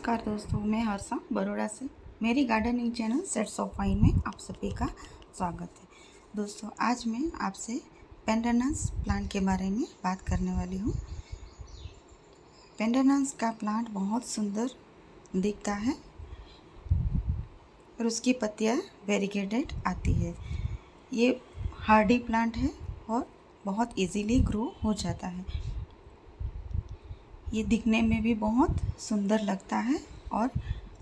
नमस्कार दोस्तों, मैं हर्षा बड़ोड़ा से। मेरी gardening channel sets of vine में आप सभी का स्वागत है। दोस्तों, आज मैं आपसे पेंडरनस प्लांट के बारे में बात करने वाली हूँ। पेंडरनस का प्लांट बहुत सुंदर दिखता है और उसकी पत्तियाँ वेरीगेटेड आती है। ये हार्डी प्लांट है और बहुत इजीली ग्रो हो जाता है। ये दिखने में भी बहुत सुंदर लगता है और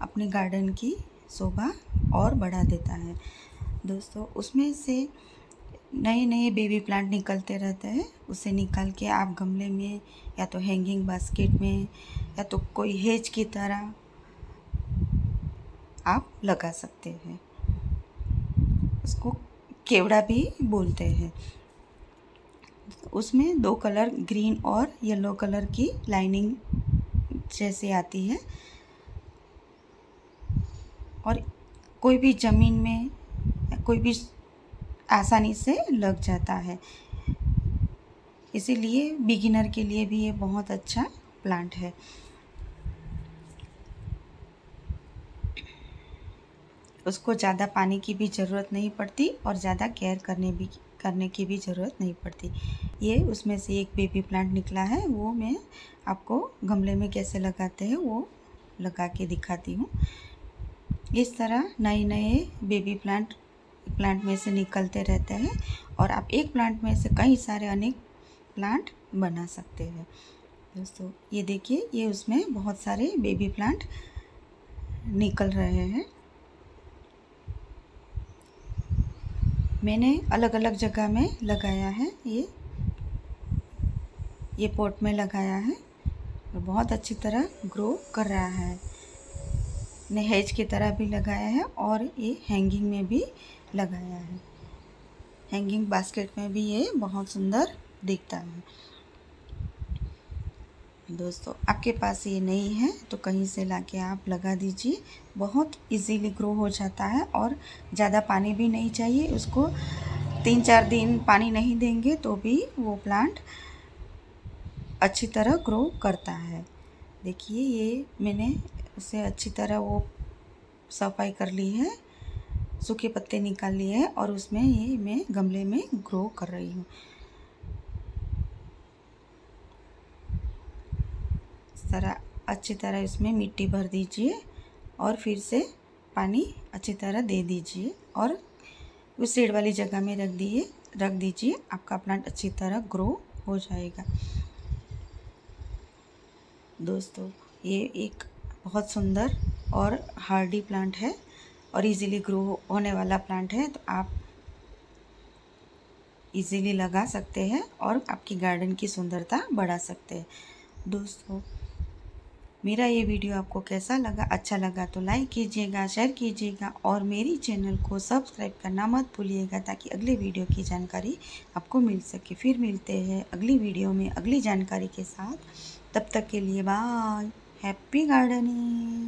अपने गार्डन की शोभा और बढ़ा देता है। दोस्तों, उसमें से नए नए बेबी प्लांट निकलते रहते हैं। उसे निकाल के आप गमले में या तो हैंगिंग बास्केट में या तो कोई हेज की तरह आप लगा सकते हैं। उसको केवड़ा भी बोलते हैं। उसमें दो कलर ग्रीन और येलो कलर की लाइनिंग जैसे आती है। और कोई भी ज़मीन में, कोई भी आसानी से लग जाता है। इसीलिए बिगिनर के लिए भी ये बहुत अच्छा प्लांट है। उसको ज़्यादा पानी की भी ज़रूरत नहीं पड़ती और ज़्यादा केयर करने भी करने की भी ज़रूरत नहीं पड़ती। ये उसमें से एक बेबी प्लांट निकला है, वो मैं आपको गमले में कैसे लगाते हैं, वो लगा के दिखाती हूँ। इस तरह नए नए बेबी प्लांट प्लांट में से निकलते रहते हैं और आप एक प्लांट में से कई सारे अनेक प्लांट बना सकते हैं। दोस्तों, ये देखिए, ये उसमें बहुत सारे बेबी प्लांट निकल रहे हैं। मैंने अलग अलग जगह में लगाया है, ये। ये पॉट में लगाया है और बहुत अच्छी तरह ग्रो कर रहा है। ने हेज की तरह भी लगाया है और ये हैंगिंग में भी लगाया है। हैंगिंग बास्केट में भी ये बहुत सुंदर दिखता है। दोस्तों, आपके पास ये नहीं है तो कहीं से लाके आप लगा दीजिए। बहुत इजीली ग्रो हो जाता है और ज़्यादा पानी भी नहीं चाहिए। उसको तीन चार दिन पानी नहीं देंगे तो भी वो प्लांट अच्छी तरह ग्रो करता है। देखिए, ये मैंने उसे अच्छी तरह वो सफ़ाई कर ली है, सूखे पत्ते निकाल लिए हैं और उसमें ये मैं गमले में ग्रो कर रही हूँ। तरह, अच्छी तरह इसमें मिट्टी भर दीजिए और फिर से पानी अच्छी तरह दे दीजिए और उस सीड वाली जगह में रख दिए, रख दीजिए, आपका प्लांट अच्छी तरह ग्रो हो जाएगा। दोस्तों, ये एक बहुत सुंदर और हार्डी प्लांट है और इजीली ग्रो होने वाला प्लांट है तो आप इजीली लगा सकते हैं और आपकी गार्डन की सुंदरता बढ़ा सकते हैं। दोस्तों मेरा ये वीडियो आपको कैसा लगा अच्छा लगा तो लाइक कीजिएगा शेयर कीजिएगा और मेरी चैनल को सब्सक्राइब करना मत भूलिएगा ताकि अगले वीडियो की जानकारी आपको मिल सके। फिर मिलते हैं अगली वीडियो में अगली जानकारी के साथ। तब तक के लिए बाय हैप्पी गार्डनिंग